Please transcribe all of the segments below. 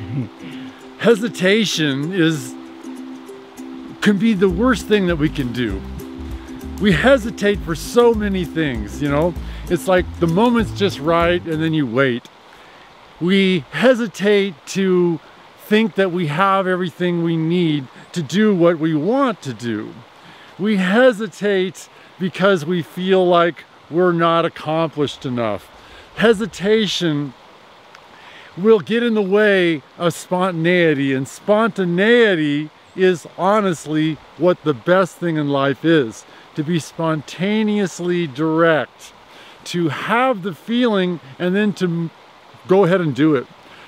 hesitation is can be the worst thing that we can do. We hesitate for so many things, you know? It's like the moment's just right and then you wait. We hesitate to think that we have everything we need to do what we want to do. We hesitate because we feel like we're not accomplished enough. Hesitation will get in the way of spontaneity and spontaneity is honestly what the best thing in life is. To be spontaneously direct, to have the feeling and then to go ahead and do it.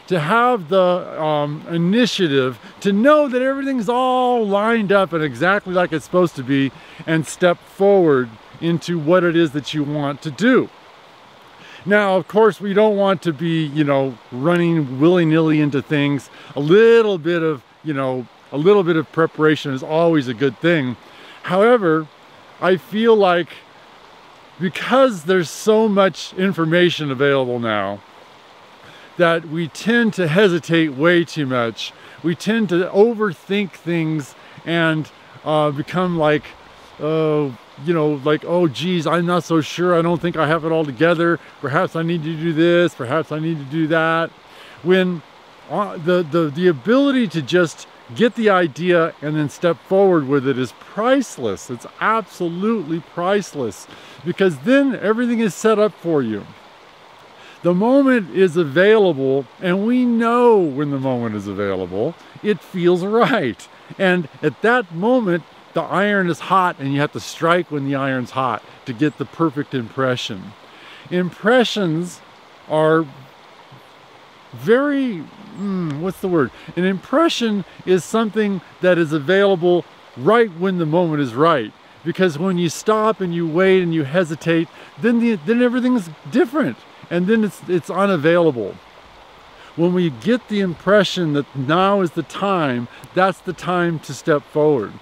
To have the um, initiative, to know that everything's all lined up and exactly like it's supposed to be and step forward into what it is that you want to do. Now, of course, we don't want to be, you know, running willy-nilly into things. A little bit of, you know, a little bit of preparation is always a good thing. However, I feel like because there's so much information available now that we tend to hesitate way too much. We tend to overthink things and uh, become like, uh, you know, like, oh, geez, I'm not so sure. I don't think I have it all together. Perhaps I need to do this. Perhaps I need to do that. When uh, the, the, the ability to just get the idea and then step forward with it is priceless. It's absolutely priceless because then everything is set up for you. The moment is available and we know when the moment is available. It feels right. And at that moment, the iron is hot and you have to strike when the iron's hot to get the perfect impression. Impressions are very, mm, what's the word? An impression is something that is available right when the moment is right. Because when you stop and you wait and you hesitate, then, the, then everything's different and then it's, it's unavailable. When we get the impression that now is the time, that's the time to step forward.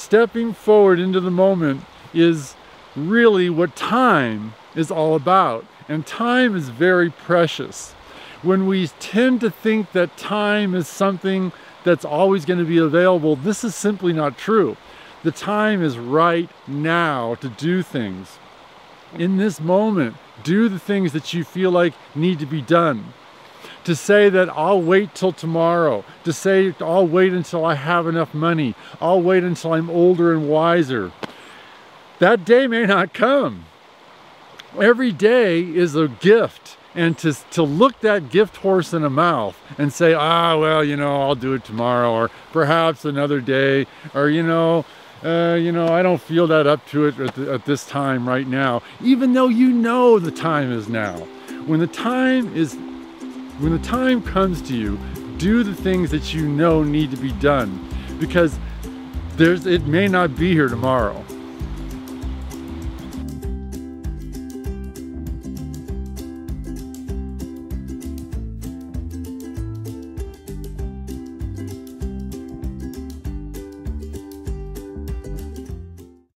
Stepping forward into the moment is really what time is all about. And time is very precious. When we tend to think that time is something that's always going to be available, this is simply not true. The time is right now to do things. In this moment, do the things that you feel like need to be done to say that I'll wait till tomorrow, to say I'll wait until I have enough money, I'll wait until I'm older and wiser. That day may not come. Every day is a gift. And to, to look that gift horse in the mouth and say, ah, well, you know, I'll do it tomorrow, or perhaps another day, or, you know, uh, you know, I don't feel that up to it at, the, at this time right now, even though you know the time is now. When the time is when the time comes to you, do the things that you know need to be done because there's it may not be here tomorrow.